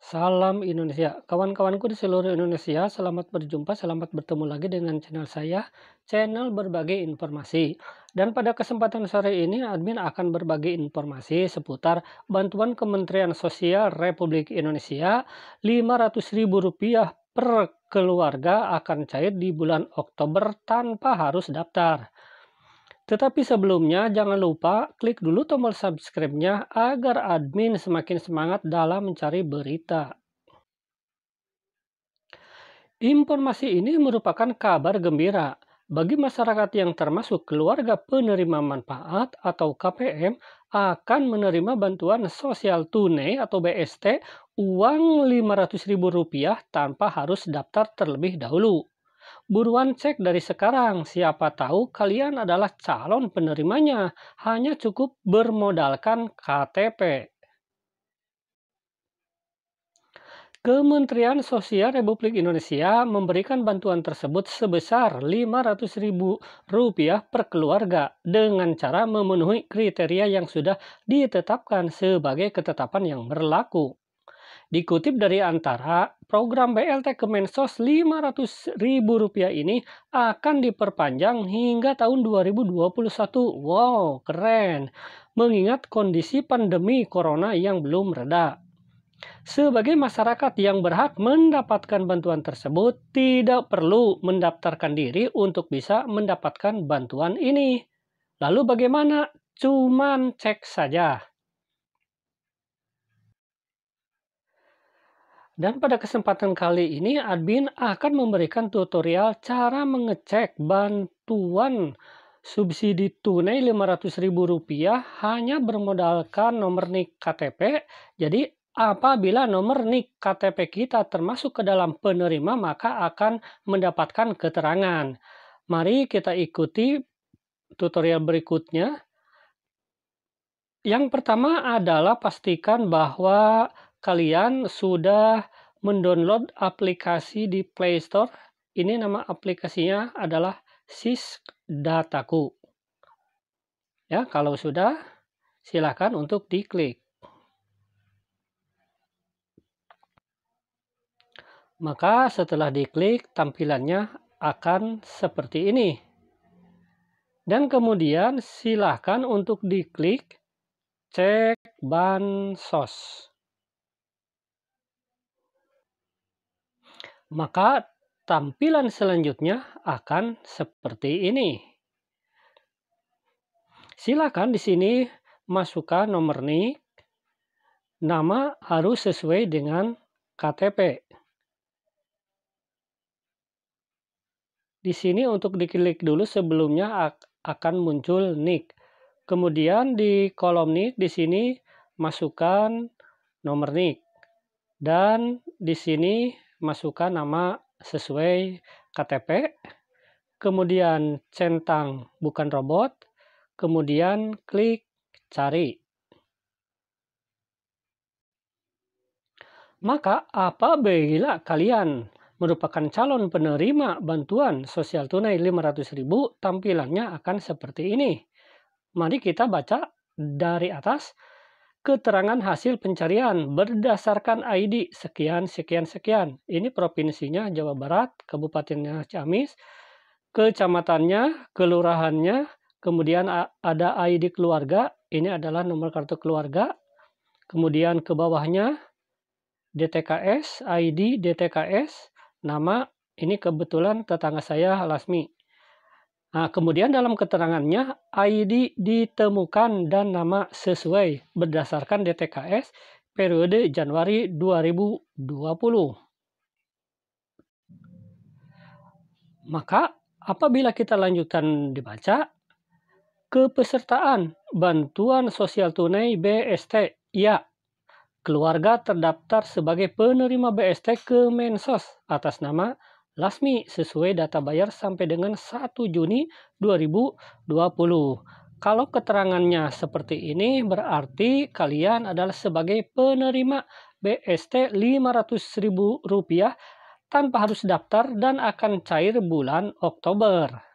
Salam Indonesia, kawan-kawanku di seluruh Indonesia, selamat berjumpa, selamat bertemu lagi dengan channel saya, channel berbagi informasi. Dan pada kesempatan sore ini, admin akan berbagi informasi seputar bantuan Kementerian Sosial Republik Indonesia Rp500.000 per keluarga akan cair di bulan Oktober tanpa harus daftar. Tetapi sebelumnya jangan lupa klik dulu tombol subscribe-nya agar admin semakin semangat dalam mencari berita. Informasi ini merupakan kabar gembira bagi masyarakat yang termasuk keluarga penerima manfaat atau KPM akan menerima bantuan sosial tunai atau BST uang Rp500.000 tanpa harus daftar terlebih dahulu. Buruan cek dari sekarang, siapa tahu kalian adalah calon penerimanya. Hanya cukup bermodalkan KTP. Kementerian Sosial Republik Indonesia memberikan bantuan tersebut sebesar Rp500.000 per keluarga dengan cara memenuhi kriteria yang sudah ditetapkan sebagai ketetapan yang berlaku. Dikutip dari Antara, program BLT Kemensos Rp500.000 ini akan diperpanjang hingga tahun 2021. Wow, keren. Mengingat kondisi pandemi corona yang belum reda. Sebagai masyarakat yang berhak mendapatkan bantuan tersebut, tidak perlu mendaftarkan diri untuk bisa mendapatkan bantuan ini. Lalu bagaimana? Cuman cek saja. Dan pada kesempatan kali ini, admin akan memberikan tutorial cara mengecek bantuan subsidi tunai Rp500.000 hanya bermodalkan nomor NIK KTP. Jadi, apabila nomor NIK KTP kita termasuk ke dalam penerima, maka akan mendapatkan keterangan. Mari kita ikuti tutorial berikutnya. Yang pertama adalah pastikan bahwa kalian sudah mendownload aplikasi di Play Store. Ini nama aplikasinya adalah Sis Dataku. Ya, kalau sudah silakan untuk diklik. Maka setelah diklik tampilannya akan seperti ini. Dan kemudian silakan untuk diklik cek bansos. Maka tampilan selanjutnya akan seperti ini. Silakan di sini masukkan nomor NIK. Nama harus sesuai dengan KTP. Di sini untuk diklik dulu sebelumnya akan muncul NIK. Kemudian di kolom NIK di sini masukkan nomor NIK. Dan di sini masukkan nama sesuai KTP, kemudian centang bukan robot, kemudian klik cari. Maka apabila kalian merupakan calon penerima bantuan sosial tunai 500.000, tampilannya akan seperti ini. Mari kita baca dari atas keterangan hasil pencarian berdasarkan ID sekian sekian sekian. Ini provinsinya Jawa Barat, kabupatennya Ciamis, kecamatannya, kelurahannya, kemudian ada ID keluarga, ini adalah nomor kartu keluarga. Kemudian ke bawahnya DTKS, ID DTKS, nama ini kebetulan tetangga saya Lasmi. Nah, kemudian dalam keterangannya ID ditemukan dan nama sesuai berdasarkan DTKS periode Januari 2020. Maka apabila kita lanjutkan dibaca, kepesertaan bantuan sosial tunai BST, ya, keluarga terdaftar sebagai penerima BST Kemensos atas nama Lasmi sesuai data bayar sampai dengan 1 Juni 2020. Kalau keterangannya seperti ini berarti kalian adalah sebagai penerima BST Rp500.000 tanpa harus daftar dan akan cair bulan Oktober.